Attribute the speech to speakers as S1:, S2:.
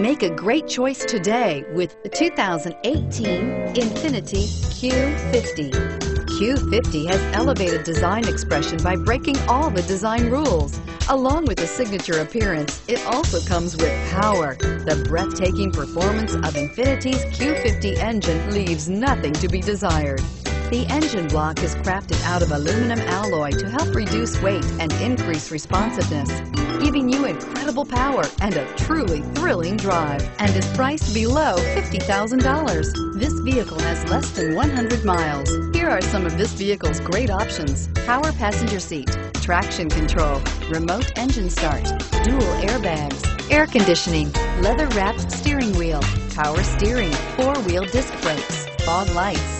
S1: Make a great choice today with the 2018 Infiniti Q50. Q50 has elevated design expression by breaking all the design rules. Along with a signature appearance, it also comes with power. The breathtaking performance of Infiniti's Q50 engine leaves nothing to be desired. The engine block is crafted out of aluminum alloy to help reduce weight and increase responsiveness, giving you incredible power and a truly thrilling drive and is priced below $50,000. This vehicle has less than 100 miles. Here are some of this vehicle's great options. Power passenger seat, traction control, remote engine start, dual airbags, air conditioning, leather wrapped steering wheel, power steering, four wheel disc brakes, fog lights,